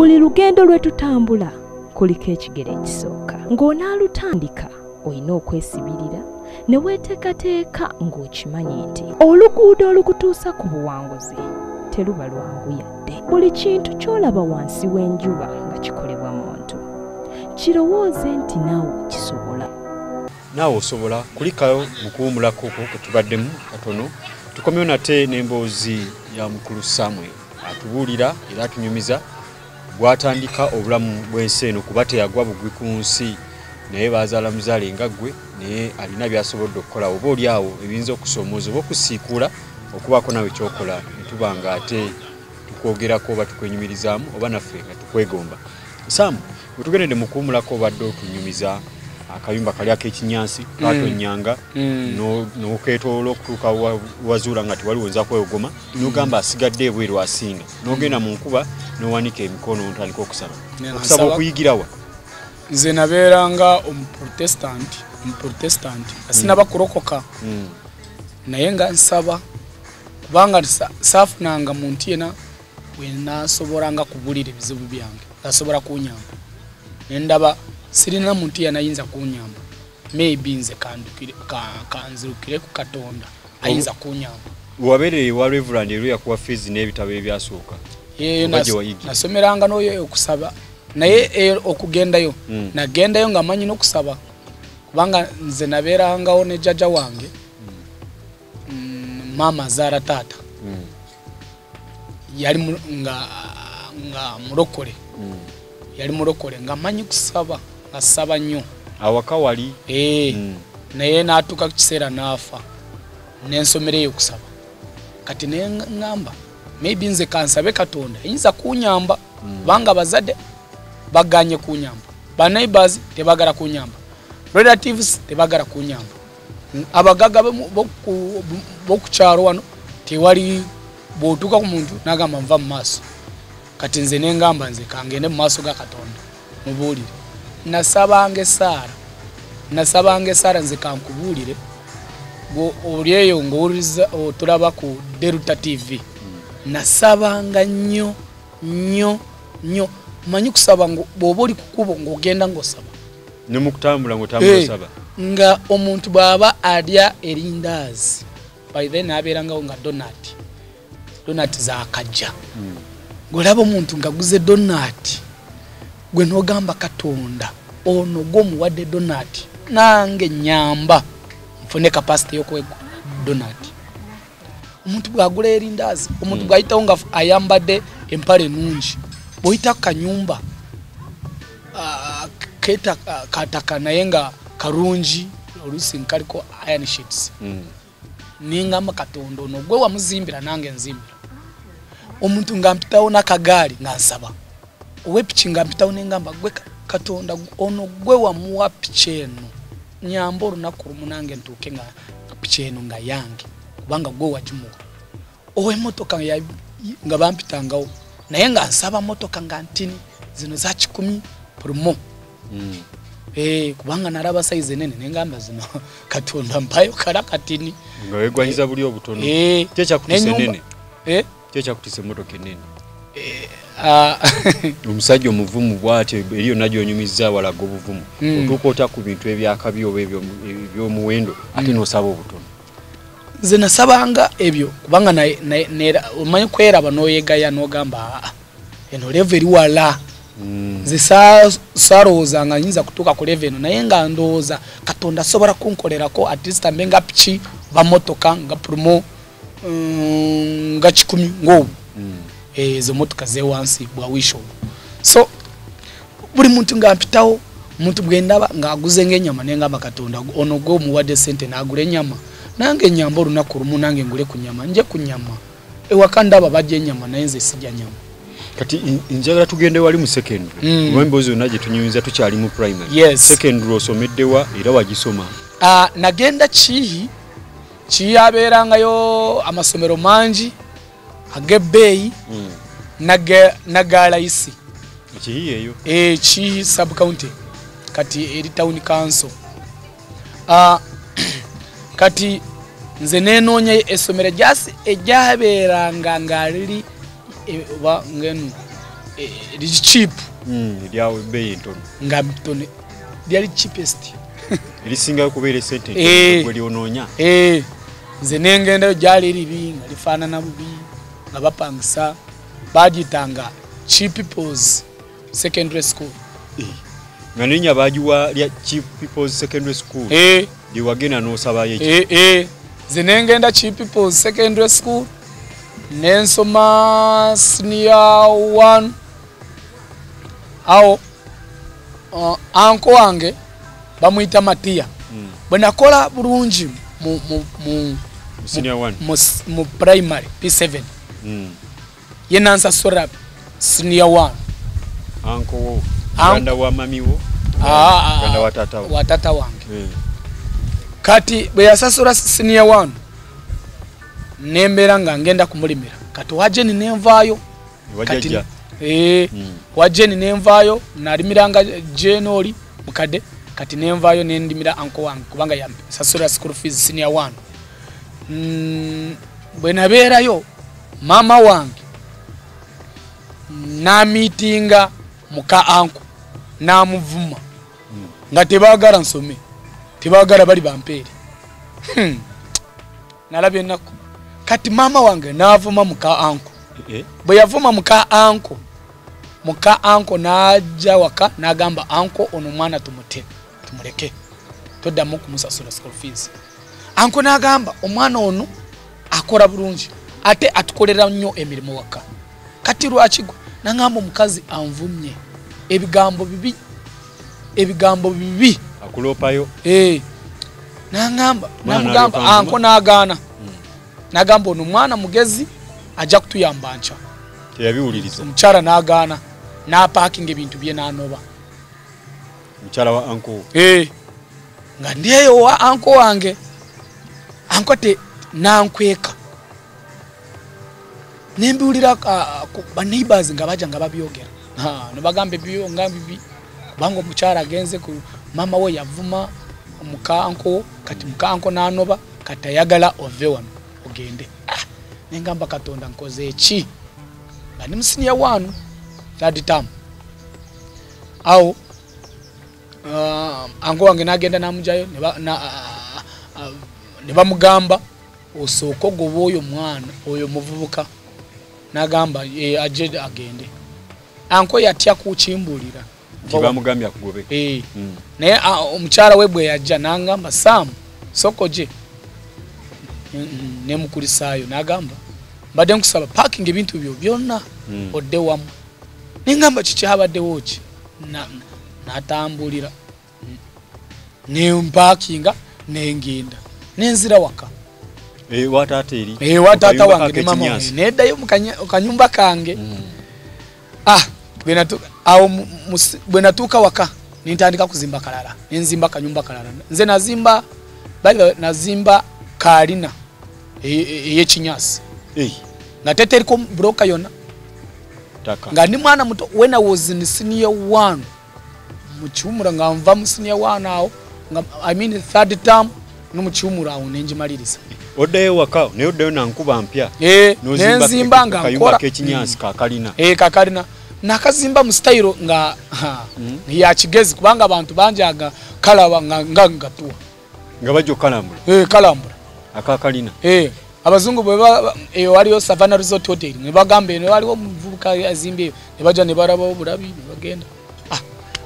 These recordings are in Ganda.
buli lugendo lwe tutambula kuliko ekigere ekisooka. Ng'onaalutandika olina okwesibirira ne weeteekateeka ng'okimanyi nti oluguudo olukutuusa ku buwanguzi teruba lwangu yadde. Buli kintu ky'olaba wansi w'enjuba nga kikolebwa muntu kirowooze nti naawe okisobola. Naawe osobola kulikayo mu kuwumulako kwo kwe tubaddemu katono. Tukomyewo nate n'emboozi ya mukulu samuel. Atubuulira era atunyumiza bw'atandika obulamu bw'ensi eno kuba teyagwa bugwi ku nsi. Naye bazaala muzaale nga ggwe naye alina byasobodde okukola. Oba oli awo ebiyinza okusoomooza oba okusiikuula okubaako nawe kyokola. Ne tuba nga ate tukwogerako oba tukwenyumirizaamu oba naffe nga tukwegomba. Samu bwe tugendedde mu kuwumulako obadde otunyumiza akayumba kali ak'ekinyansi katonyanga n'okeetoola okutuuka wa- wazuula nga tiwaliwo nza kwewogoma n'ogamba asigadde ebweru asinga n'ogenda mu nkuba n'owanika emikono ntandika okusaba. Okusaba okuyigirawa nze nabeeranga omuprotestant omuprotestant asinaba kurokoka. Mm. naye nga nsaba kubanga sa- saafunanga muntu yena wenasobolanga kubulira ebizibu byange asobola kunyamba nendaba sirina muntu yena ayinza kunyamba. Maybe nze kandukire- ka- kanzirukire ku katonda ayinza kunyamba. Wabeerera ewa reverand eru yakuwa fees n'ebitabo ebyasooka nasomeranga noyo okusaba. Naye eyo okugendayo Mm. nagendayo nga manyi nokusaba. Kubanga nze nabeerangawo ne jjajja wange Mm, maama azaala taata. Mm. yali nga, mulokole. Mm. yali mulokole nga manyi kusaba nga saba nnyo. Awaka wali? Ee Mm. naye naatuuka ku kiseera naafa nensomereyo okusaba. Kati neŋŋamba maybe nze kansabe katonda ayinza kunyamba kubanga bazadde baganye kunyamba. Baneighbors tebagala kunyamba. Relatives tebagala kunyamba. Mm, abagaga bokukyalo wano tewali bwotuuka ku muntu nagamba nva mu maaso. Kati nze nengamba nze kangende mu maaso ga katonda mubuulire nasabanga esaara nasabanga esaara nze kankubuulire. Oli eyo ngaowuliriza otulaba ku delta tv nasabanga nnyo nnyo nnyo. Manyi kusaba bw'oba oli kukubo ng'ogenda ng'osaba. Ne mu kutambula ng'otambula Eh, nga omuntu bw'aba alya erindaazi by then abeerangawo nga donat donat zakajja ng'olaba omuntu ngaguze donat gwe n'ogamba katonda ono gw'omuwadde donat nange nyamba nfune kapasite y'okuwegwa donat. Omuntu bw'agula erindaazi omuntu bw'ayitawo nga ayambadde empale nungi bw'oyita ku kanyumba ah, keta kataka naye nga kalungi oluusi nkaliko iron sheets. Mm. ningamba katonda ono gwe wamuzimbira nange nzimbira. Omuntu nga mpitawo nakagaali nga nsaba owepiki nga mpitawo nengamba gwe Ka- katonda ono gwe wamuwa piki eno. Nyamba olunaku lumu nange ntuuke nga piki eno nga yange kubanga gwe wagimuwa owemotoka ya- nga bampitangawo naye nga nsaba motoka nga ntini zino za kikumi prumo Mm. Eh, kubanga nalaba saizi enene nengamba zino katonda mpayo kala katini. Nga wegwanyiza buli obutono. Eh, kyekyakutisa enene Eh, kyekyakutisa emmotoka enene omusajja omuvumu bwatyo eri yonna gyonyumiza walaga obuvumu Mm. otuuka otya ku bintu ebyakabi oba ebyomu- ebyomuwendo ate nosaba obutono nze nasabanga ebyo kubanga na- na- nera- omanyi kweraba noyegaya nogamba "Ah, eno leva eri wala Mm. nze sa- salowooza nga nyinza kutuuka ku leva eno naye nga ndowooza katonda asobola kunkolerako atleast mbe nga piki oba motoka nga prumo mm, nga kikumi ngaobu. Eh, ezo motoka zewansi bwa wisho so buli muntu nga mpitawo omuntu bwendaba ngaaguze ngaenyama nengamba katonda ono gwe omuwadde sente nagula enyama nange enyamba olunaku lumu nange ngule ku nyama nje ku nyama ewaka ndaba bajja enyama naye nze sijja nyama kati njagala tugende wali mu secondary. Mm. oba emboozi yonna gye tunyumiza tukyali mu primary. Yes. secondary osomeddewa era wagisoma? Ah, nagenda kihi kihi abeerangayo amasomero mangi ag'ebbeeyi naga- nagalayisi ekihi eyo e, ki sub county kati eri town council. Uh, kati nze nenoonya essomero ejabeeranga nga liri e, oba ngenu eh, liri cheap. Mm, eryawo ebbeeyi entono nga tone lyali cheapest. Erisingayo kubeera esente Eh. gwe lyonoonya Eh, nze nengendayo gyali eribi nga lifaanana bubi nga bapangisa bagiyitanga cheap peoples secondary school. Nga nenya bagiwa lya chief peoples secondary school? Eh, lyewagenda n'osabayo eki eh, eh. nze nengenda cheap peoples secondary school nensoma senior one awo uh, anko wange bamuyita matia. Mm. bwe nakola bulungi mu, mu, mu, senior one. mu, mu primary p7 Ye nansasula senior one anko wo Anko- muganda wa mamiwo Ah, ah, muganda ah, wa taatawo wa tata wange Eh. kati bwe yasasula senior one nembeera nga ngenda kumulimira. Kati wajeni nenvaayo wajeni nenvaayo nalimiranga jeni oli mukadde kati nenvaayo nendimira anko wange kubanga yasasula school fees senior one Mm, bwe nabeerayo maama wange namiitinga muka anko namuvuma nga tebaagala nsome tebaagala bali bampeeri Hmm. nalabye ennaku. Kati maama wange naavuma muka anko Eh, bwe yavuma muka anko muka anko najja waka nagamba anko ono mwana tumute tumuleke. Toddamu kumusasula school fees. Anko nagamba omwana ono akola bulungi ate atukolera nnyo emirimu waka. Kati lwakigwa nagamba omukazi anvumye. Ebigambo bibi ebigambo bibi. Akuloopayo Eh. nangamba namugamba anko nagaana. Nagamba ono mwana mugezi ajja kutuyamba nca teyabiwuliriza. Omukyala nagaana napakinga ebintu bye nanoba. Mukyala wa anko. Eh. nga ndyeyo wa anko wange. Anko te nankweka nembiwulira ah, baneighbors nga baja nga babyogera. Ah, nebagamba ebyo nga bibi kubanga omukyala agenze ku mama we yavuma mukanko kati mukanko nanoba kati ayagala ove wano ogende. Ah, nengamba katonda nkoze eki nga ndi musinia wanu third term awo uh, ango wange nagenda namujayo ne ah, ah, bamugamba osooka ogoba oyo mwana oyo muvubuka nagamba e, aje agende. Anko yatya kukimbulira. Tibamugambye akugobe. Eh, Mm. naye ah, omukyala we bwe yajja nangamba saamu soko gye. Nemukulisaayo nagamba mbadde nkusaba parking ebintu byo byonna Mm. odde wamu. Nengamba kikyabaddewo ki Na- natambulira. Nempakinga nengenda nenzira waka Eh, wa taata eri ewa taata wange ne mama wange. K'ekinyaasi. neddayo mu kanyumba kange. Mm. ah awo bwe natuuka waka nintandika kuzimba kalala. Nenzimba kanyumba kalala. Nze nazimba bali nazimba kalina. Ey'ekinyasi Eh, nga teteriko buloka yona. Taka. Nga ndi mwana muto when i was in senior one mukiwumula nga nva mu senior one awo nga i mean third term no mukiwumula awo nengimaliriza oddayo waka naye oddayo nankuba mpya. Eh, nenzimba nga kayumba nkola k'ekinyaasi kakalina Eh, kakalina nakazimba mu style nga ha, ya kigezi kubanga abantu banjaga kalaba nga nga ngatuwa nga bajja okalambula eh, kalambula. Akakalina abazungu bwe ba- eyo waliyo savana resort hotel ne bagamba eno waliwo omuvubuka azimba eyo ne baja ne balabawo bulabi ne bagenda. Ah,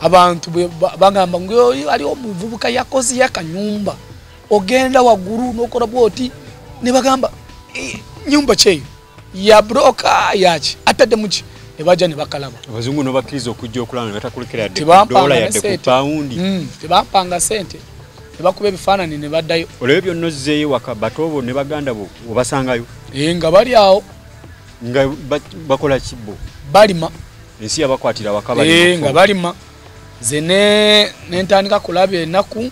abantu bagamba waliwo omuvubuka yakoze yakanyumba ogenda waggulu nokola bwoti ne bagamba "Eh, nyumba kyeyo ya broka yaki atadde muki ne baja ne bakalaba. Abazungu nobakkiriza okujja okulaba ne batakulekera yadde dola yadde ku sente. pawundi. Mm, tebampanga sente tebakuba ebifaananyi ne baddayo. Olabye byonna ozzeeyo waka bato bo ne baganda bo obasangayo Eh, nga bali awo. Nga ba- bakola kibbo balima. Ensi yabakwatira waka Eh, nga balima. Ne- nentandika kulaba ennaku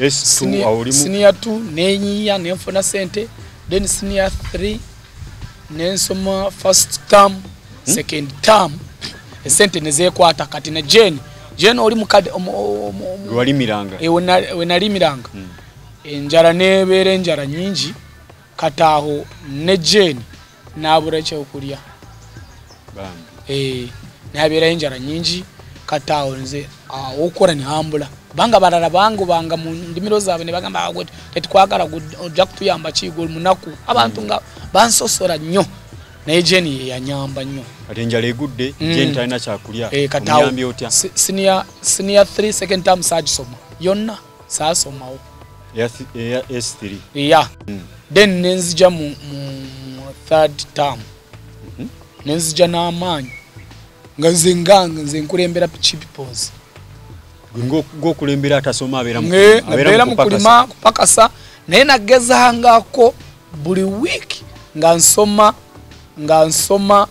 s2 awo olimu sinia 2 nenyiya nenfuna sente then sinia 3 nensoma first term second term. Esente nezekwata kati ne jeni jeni oli mukadde walimiranga. wena- wenalimiranga Mm. enjala nebeera enjala nyingi kati aho ne jeni nabula ekyokulya. Eh, nabeerayo enjala nyingi kati awo nze okukora nihambula kubanga balala bangubanga mu ndimiro zaabwe nebagamba "Ah, tetwagala gwe ojja kutuyamba kiigo munaku abantu nga bansosora nnyo naye jeni yeyanyamba nnyo. Kati enjala egudde Mm. jeni talina kyakulya Eh, omuyambi otya? si- senior senior 3 second term sagisoma yonna saasomawo. Eya thi- eya s3 ya. Mm. then nenzija mu, third term. Mhm. nenzija n'amaanyi. Nga nze nganga nze nkulembera ngo- ng'okulembera atasoma abeera mu- kulima kupakasa. Naye nagezangako buli wiiki nga nsoma nga nsoma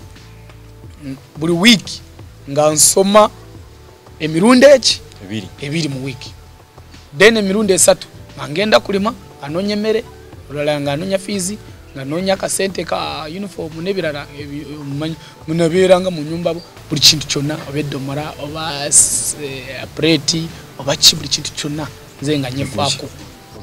buli wiiki nga nsoma emirundi eki? Ebiri. Mu wiiki then emirundi esatu nga ngenda kulima nga noonya emmere olulala nga noonya fiizi nga noonya akasente ka uniform n'ebirala ebi- omumanyi munabeeranga mu nyumba buli kintu kyonna oba eddomola oba eh, pureti oba ki buli kintu kyonna nze nga nyefaako.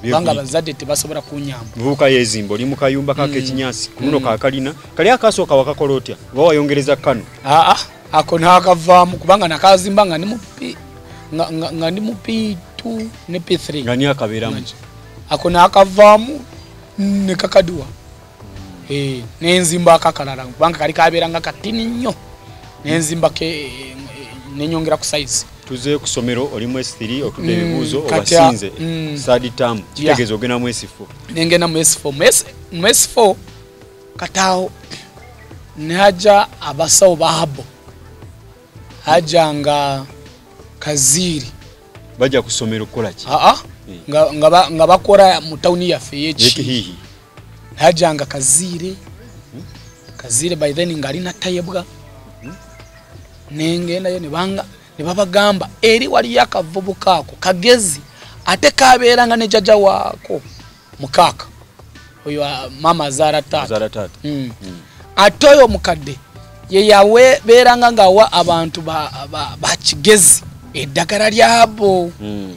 Kubanga abazadde tebasobola kunyamba. Muvubuka yezimba oli mu kayumba kako Mm. ekinyansi ku luno kakalina kali akasooka wakakola otya? Oba wayongereza kano aa ako nakavaamu kubanga nakazimba nga nga- ndi mu p2 ne p3 nga ni akabeeramu. Ako nakavaamu nekakadiwa nenzimba akakalala kubanga kali kabeeranga katini nnyo. Nenzimbako eh, nenyongera ku size. Tuze ku ssomero oli mu s3 otudde Mm, ebibuuzo obasinze. mm. sadi tamu kitegeeza ogenda mu s4 nengenda mu s4 Mu S- mu s4 kataawo nehaja abasawo bahabo hajanga kaziiri. Bajja ku ssomero kukola ki? Aa Mm. nga, nga, ba- nga bakora mu tawuni yaffe eyeki yekihiihi hajanga kaziire kaziire by then nga alina tayebwa. Nengendayo nebanga nebabagamba eri waliyo akavubuka ako kagezi ate kabeeranga ne jaja waako mukaaka oyo ah, mama azaala taata azaala taata Mm. ate oyo omukadde yeyabeeranga ngaawa abantu ba- ba- bakigezi eddagala lyabo Mm.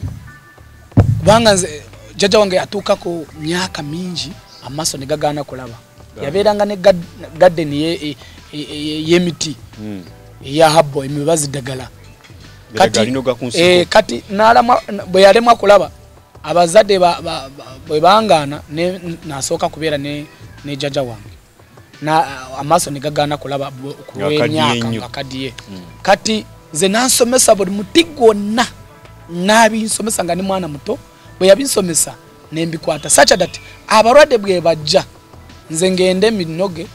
kubanga nze jjajja wange yatuukako myaka mingi amaaso ne gagaana kulaba. Yabeeranga ne gad- gadeni ye- y'emiti Mm. eya habbo emibazi ddagala eh, kati n- bwe yalemwa kulaba abazadde ba- ba- ba- bwe bangaana ne- nasooka kubeera ne ne jjajja wange. Na- amaaso ne gagaana kulaba bwe- ku Nga kadiye Mm. kati nze nansomesa buli muti gwonna nabinsomesa nga ni mwana muto bwe yabinsomesa nembikwata sacha that abalwadde bwe bajja nze ngende minoge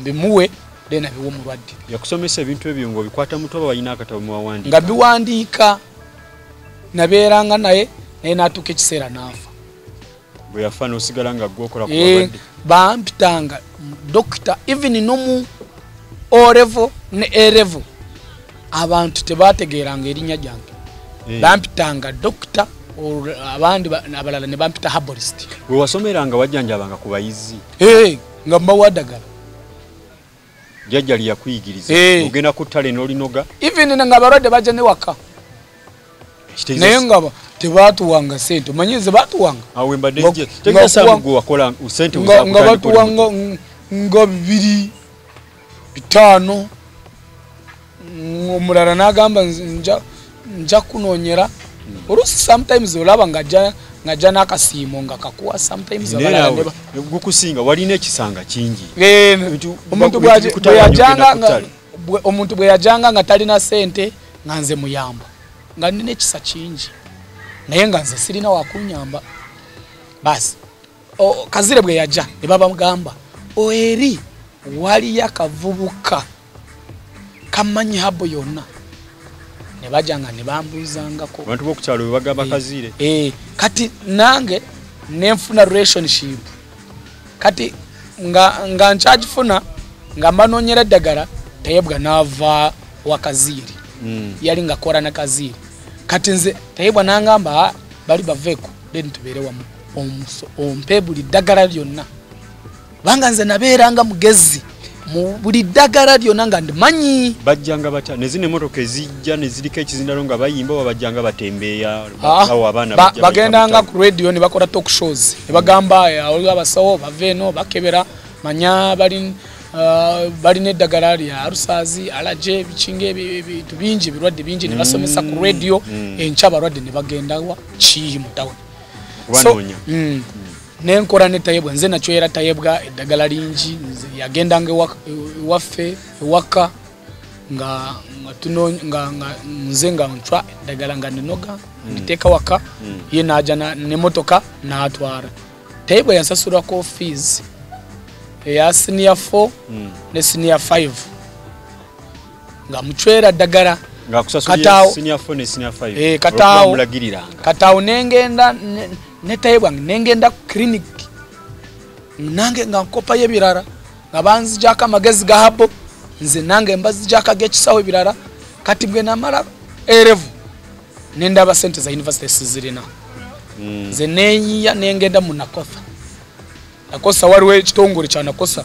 mbimuwe then abiwe omulwadde. Yakusomesa ebintu ebyo ngaobikwata muto oba walina akatabo muwawandi nga biwandiika nabeeranga naye naye natuuka ekiseera naafa bwe yafa nosigala nga gwokola ku Eh, bampitanga dokita even nomu olevo ne erevo abantu tebategeeranga erinnya ryange Eh, bampitanga dokita abandi ba- abalala ne bampita habolist bwe wasomeranga wajjanjabanga ku bayizi. Nga mbawadagala jjajja lyeyakuyigiriza ogenda ku ttale n'olinoga? Even nga abalwadde bajja ne waka naye nga ba- tebatuwanga sente omanyi ze batuwanga? Awe mbadde nga- nje. nga tegeeza kuwa- saamu gwe wakola sente nga, nga batuwanga ng- nga bibiri bitaano. Omulala n'agamba nja kunoonyera oluusi sometimes olaba ngajja n'akasiimo nga kakuwa sometimes gukusinga walina ekisanga kingi. Omuntu bwe- yajanga nga- talina sente nga nze muyamba. Nga nina ekisa kingi. Naye nga nze sirina wakunyamba basi o- kazire bwe yajja ne babagamba oeri waliyo akavubuka kamanyi habo yonna ne bajja nga ne bambuuzangako. Abantu b'okukyalo bwe bagamba Eh. kaziire. Eh, kati nange nenfuna relationship. Kati nga, nga nkyagifuna nga mbanoonyera eddagala tayebwa naava wa kaziiri Mm. yali nga kora na kaziiri kati nze tayebwa nangamba "Ah, bali baveeko then tubeere wamu. Ompe buli ddagala lyonna. Kubanga nze nabeeranga mugezi mu buli ddagala lyonna nga ndimanyi. Bajjanga batya ne zino emotoka ezijja ne ziriko ekizindalo nga bayimba oba bajjanga batembeeya Ah, bagendanga ku radio ne bakola talk shows. Ne bagamba "Eh, oli abasawo bava eno bakebera manya bali uh, balina eddagala lya arusazi alaje bikinga ebi- ebintu bingi ebirwadde bingi ne basomesa ku radio. enkya abalwadde ne bagendawa kii mu tawuni mm, nenkola ne tayebwa nze nakyo era tayebwa eddagala lingi yagendanga ewa- ewaffe ewaka nga nga nze nga ncwa eddagala nga ninoga nditeeka waka ye naja na- nemotoka natwara tayebwa yansasulako fees eya senior 4 ne senior 5 nga mucwera ddagala Kataawo- senior 4 ne senior 5 kataawo- mulagiriranga katawo nengenda ne- netaye bwange nengenda ku clinic nange nga nkopayo ebirara nga banzijako amagezi ga habo nze nange mbazijako ag'ekisawo ebirara kati bwe namala erevu nendaba sente za university sizirina. Mm. nze neyiya nengenda mu nakosa. Nakosa waliwo ekitongole kya nakosa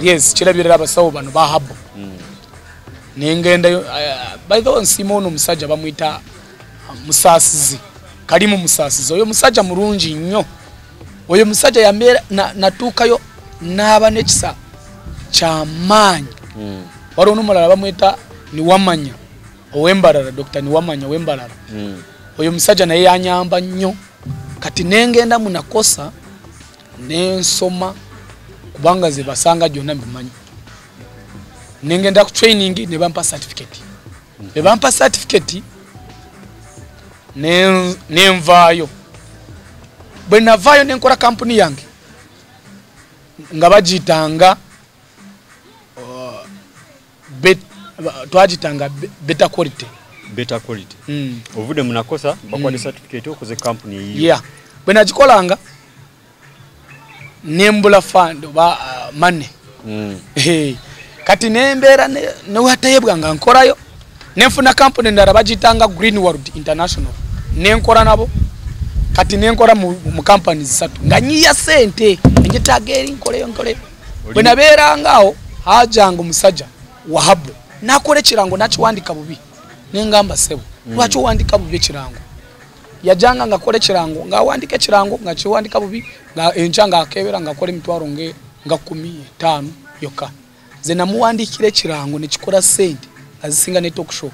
yes kirabirira abasawo bano ba habo. Mm. nengendayo uh, by the way nsiima ono omusajja bamwita uh, musaasizi kalimu musaasizi oyo musajja mulungi nnyo. Oyo musajja yambeera na- natuukayo naaba nekisa kyamaanyi Mm. waliwo nomulala bamwita niwamanya owembalala dr niwamanya owembalala Mm. oyo musajja naye yanyamba nnyo. Kati nengenda munakosa nensoma kubanga ze basanga gyonna mbimanyi. Nengenda ku training ne bampa certificate. Ne bampa certificate ne- nenvaayo bwe navaayo nenkola kampuni yange nga bagiyitanga uh, twagitanga be- better quality. Better quality. Mm. ovudde munakosa bakwate certificate okoze company eyiyo yeah. Bwe nagikolanga nembula fund oba uh, mane Mm. hey. kati nembeera ne- newatayebwa nga nkolayo nenfuna kampuni endala bagiyitanga green world international nenkola nabo. Kati nenkola mu, mu kampani zisatu. Nga nyiya sente enjetaga eri nkoleyo bwe nabeerangawo hajanga omusajja wahabu nakola ekirango nakiwandika bubi. Nengamba sebo lwaki owandika bubi ekirango? Yajanga nga akola ekirango ngaawandika ekirango nga kiwandika bubi nga enkya ngaakebera ngaakola emitwalo nge- nga kumi etaano yokka. Ze namuwandikira ekirango nekikola sente azisinga ne tokshow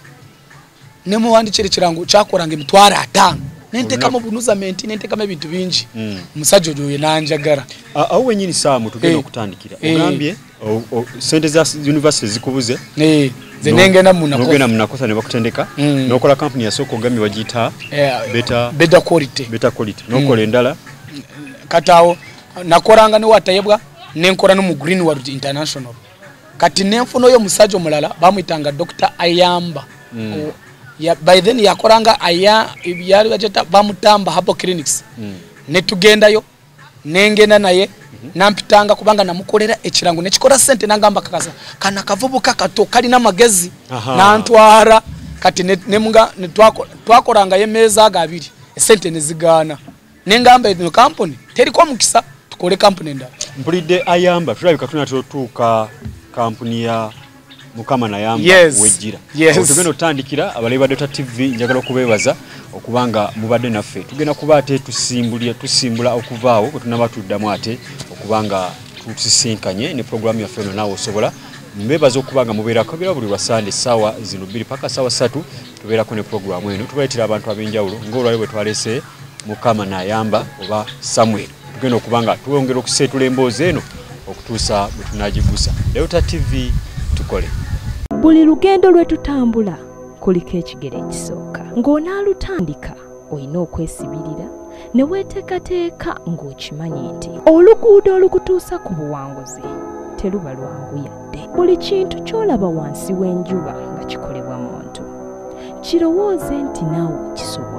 nemuwandikira ekirango kyakolanga emitwalo ataano nentekamu bunuzamenti nentekamu ebintu bingi Mm. omusajja oyo oyo nanjagala A- awo wenyini saamu tugenda Eh. okutandikira. Eh. ogambye o- o- sente za university zikubuze. Eh, ze No- nengenda munakosa nogenda munakosa ne bakutendeka. Mm. nokola kampuni yasooka ogambye wagiyita better- better quality. Better quality. Nokola endala. Kati awo nakolanga newatayebwa nenkola no mu green world international. Kati nenfuna oyo omusajja omulala bamwitanga dr ayamba. O- ya, by then yakolanga aya yali bajeta bamutamba habo clinics. Mm. netugendayo nengenda naye nampitanga kubanga namukolera ekirango nekikola sente nagamba kakasa kana kavubuka kato kalina magezi. Aha. nantwara kati ne- nemuga- ne twako- twakolangayo emeeza ago abiri esente nezigaana nengamba eno kampuni teriko mukisa tukole kampuni endala. Mpulidde ayamba tulabika tunatera otuuka kampuni ya mukama nayamba wejjira. Tugenda otandikira abalabi ba dota tv njagala okubeebaza okubanga mubadde naffe. Tugenda kuba ate tusimbula okuvaawo kwetunaba tuddamu ate okubanga tusisinkanye ne programu yaffe eno naawe osobola. Mbeebaza okubanga mubeerako bira buli lwasande essaawa zino bbiri paka ssaawa ssatu tubeerako ne programu eno. Tubaleetera abantu ab'enjawulo ng'olwali bwe twalese mukama nayamba oba samuel. Tugenda okubanga twongera okuseetula emboozi eno okutuusa bwe tunagigusa leota tv tukole buli lugendo lwe tutambula kuliko ekigere ekisooka. Ng'onaalutandika olina okwesibirira ne weeteekateeka ng'okimanyi nti oluguudo olukutuusa ku buwanguzi teruba lwangu yadde. Buli kintu ky'olaba wansi w'enjuba nga kikolebwa muntu. Kirowooze nti naawe okisobola